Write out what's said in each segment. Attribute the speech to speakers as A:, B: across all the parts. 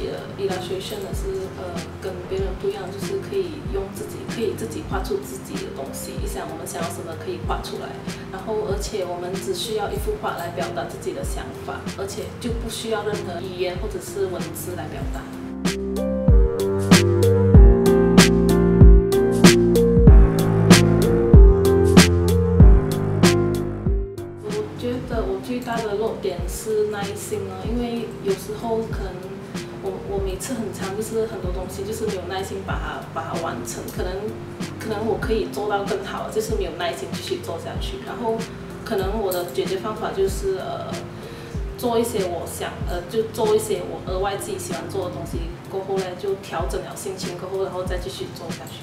A: vision 呢是呃跟别人不一样，就是可以用自己可以自己画出自己的东西，你想我们想要什么可以画出来，然后而且我们只需要一幅画来表达自己的想法，而且就不需要任何语言或者是文字来表达。我觉得我最大的弱点是耐心呢，因为有时候可能我我每次很长，就是很多东西就是没有耐心把它把它完成，可能可能我可以做到更好，就是没有耐心继续做下去。然后可能我的解决方法就是呃做一些我想呃就做一些我额外自己喜欢做的东西，过后呢就调整了心情过后，然后再继续做下去。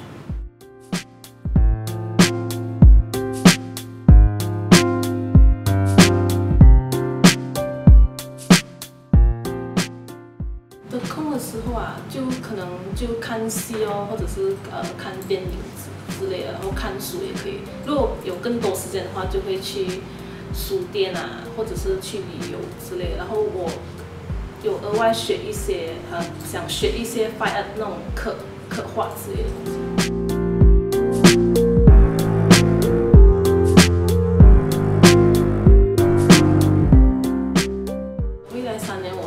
A: 空的时候啊，就可能就看戏哦，或者是呃看电影之之类的，然后看书也可以。如果有更多时间的话，就会去书店啊，或者是去旅游之类的。然后我有额外学一些呃，想学一些 fine 那种刻刻画之类的东西。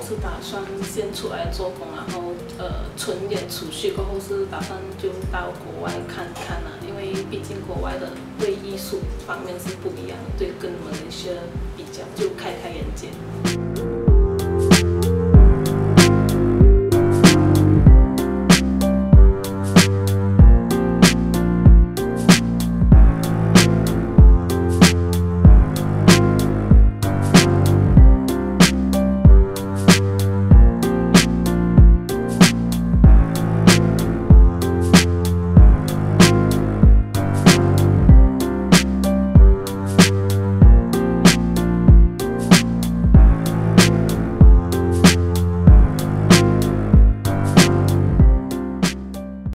A: 是打算先出来做工，然后呃存点储蓄，过后是打算就到国外看看啊，因为毕竟国外的对艺术方面是不一样的，对跟我们一些比较就开开眼界。